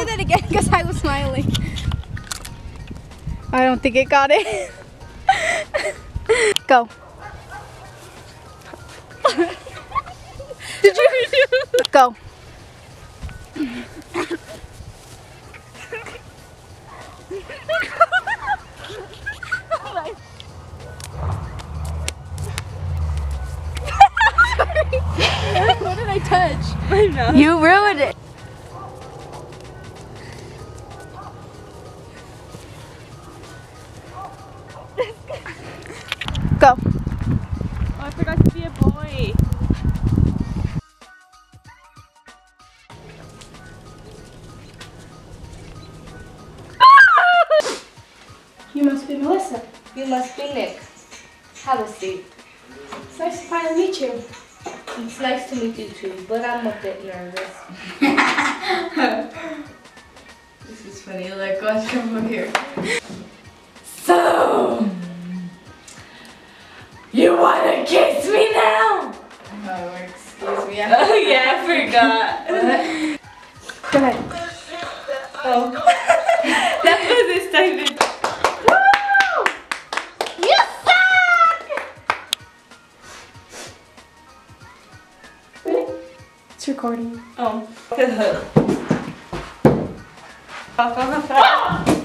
do that again because I was smiling. I don't think it got it. Go. Did you? Go. what did I touch? I know. You ruined it. Go. Oh, I forgot to be a boy. You must be Melissa. You must be Nick. Have a seat. It's nice to finally meet you. It's nice to meet you too, but I'm a bit nervous. This is funny. Like, watch come over here. So, Oh yeah, I forgot. Go ahead. oh. that was this time. You suck! It's recording. Oh. Ah!